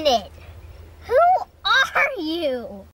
minute. Who are you?